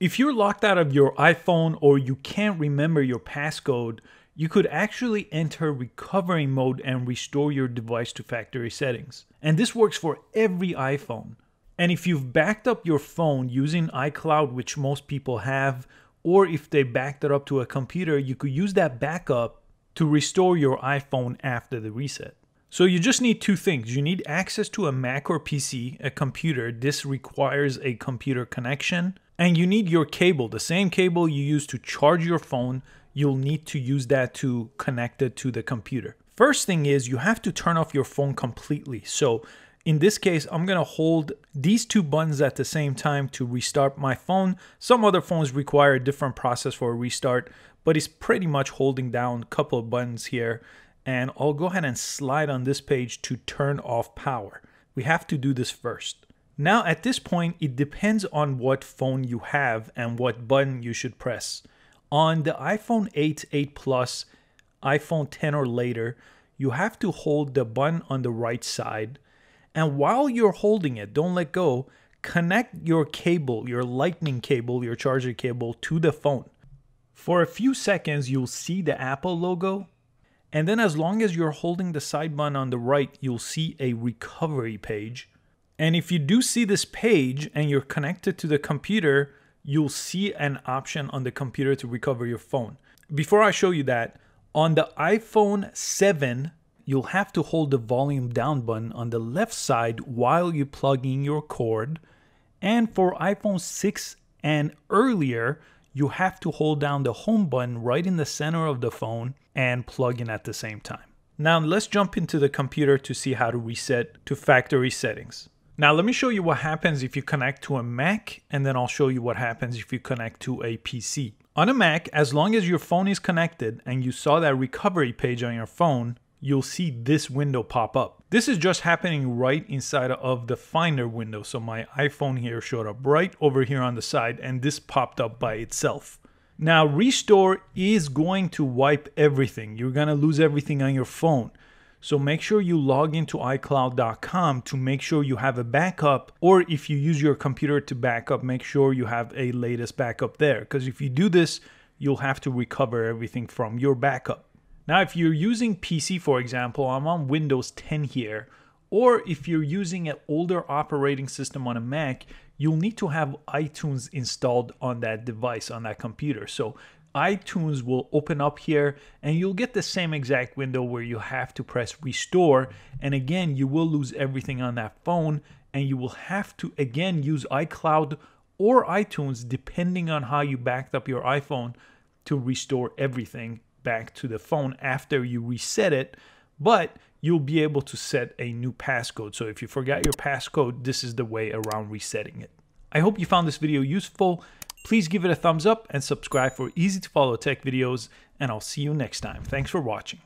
If you're locked out of your iPhone or you can't remember your passcode, you could actually enter recovery mode and restore your device to factory settings. And this works for every iPhone. And if you've backed up your phone using iCloud, which most people have, or if they backed it up to a computer, you could use that backup to restore your iPhone after the reset. So you just need two things. You need access to a Mac or PC, a computer. This requires a computer connection and you need your cable, the same cable you use to charge your phone, you'll need to use that to connect it to the computer. First thing is you have to turn off your phone completely. So in this case, I'm gonna hold these two buttons at the same time to restart my phone. Some other phones require a different process for a restart, but it's pretty much holding down a couple of buttons here. And I'll go ahead and slide on this page to turn off power. We have to do this first. Now at this point, it depends on what phone you have and what button you should press. On the iPhone 8, 8 Plus, iPhone 10 or later, you have to hold the button on the right side. And while you're holding it, don't let go, connect your cable, your lightning cable, your charger cable to the phone. For a few seconds, you'll see the Apple logo. And then as long as you're holding the side button on the right, you'll see a recovery page. And if you do see this page and you're connected to the computer, you'll see an option on the computer to recover your phone. Before I show you that, on the iPhone 7, you'll have to hold the volume down button on the left side while you plug in your cord. And for iPhone 6 and earlier, you have to hold down the home button right in the center of the phone and plug in at the same time. Now let's jump into the computer to see how to reset to factory settings. Now let me show you what happens if you connect to a Mac and then I'll show you what happens if you connect to a PC. On a Mac, as long as your phone is connected and you saw that recovery page on your phone, you'll see this window pop up. This is just happening right inside of the Finder window. So my iPhone here showed up right over here on the side and this popped up by itself. Now restore is going to wipe everything. You're gonna lose everything on your phone. So make sure you log into iCloud.com to make sure you have a backup, or if you use your computer to backup, make sure you have a latest backup there. Because if you do this, you'll have to recover everything from your backup. Now, if you're using PC, for example, I'm on Windows 10 here, or if you're using an older operating system on a Mac, you'll need to have iTunes installed on that device, on that computer. So iTunes will open up here and you'll get the same exact window where you have to press restore. And again, you will lose everything on that phone and you will have to again use iCloud or iTunes depending on how you backed up your iPhone to restore everything back to the phone after you reset it. But you'll be able to set a new passcode. So if you forgot your passcode, this is the way around resetting it. I hope you found this video useful. Please give it a thumbs up and subscribe for easy to follow tech videos, and I'll see you next time. Thanks for watching.